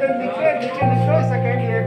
इधर नीचे नीचे लिखो second year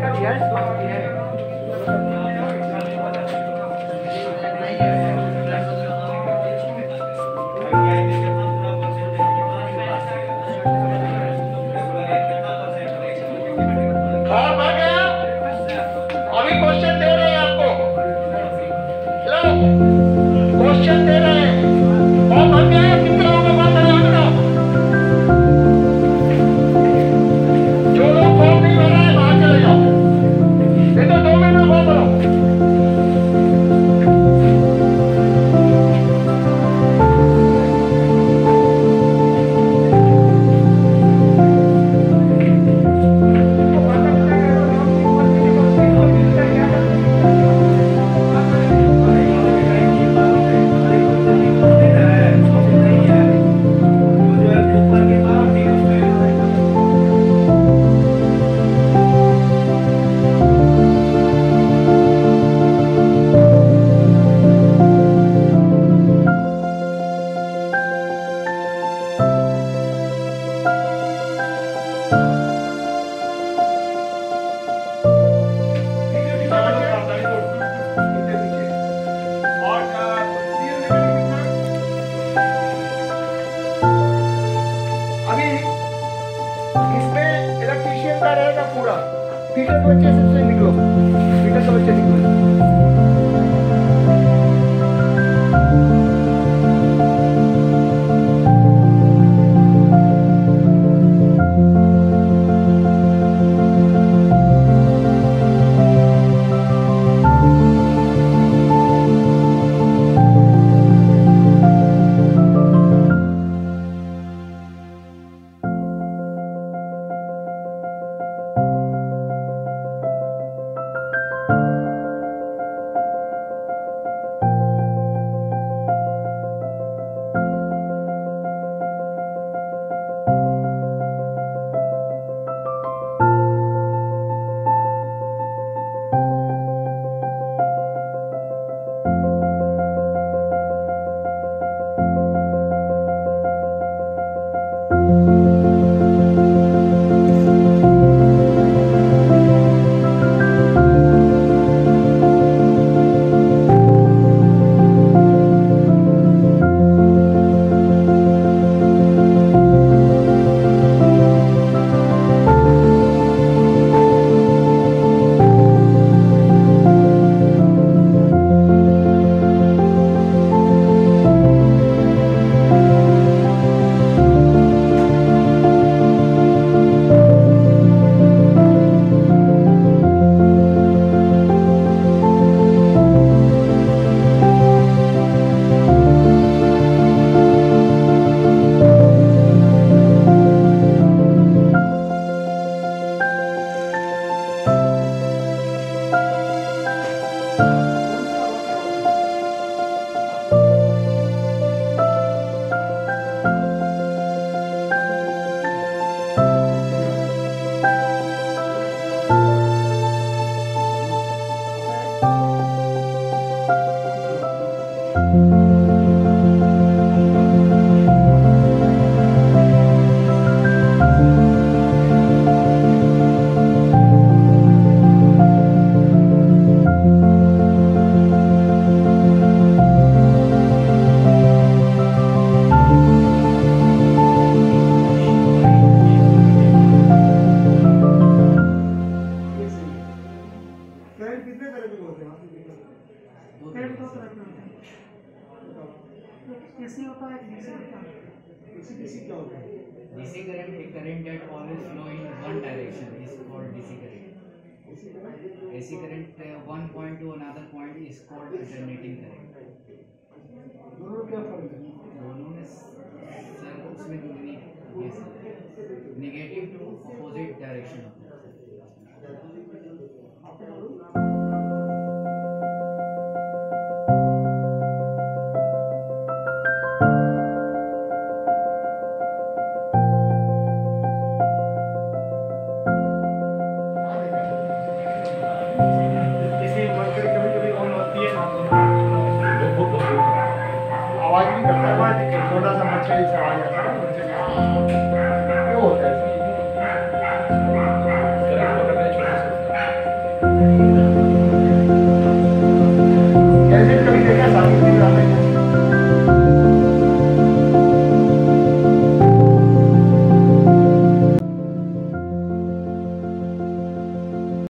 Tingnan mo ang chest and clavicle. से रखना है एसी होता है डीसी होता है एसी डीसी क्या होता है DC current a current that always flow in one direction is called DC current. AC current uh, one point to another point is called alternating current. दोनों क्या फ़र्क है? दोनों में सर उसमें निगेटिव टू अपोजिट डायरेक्शन होता है.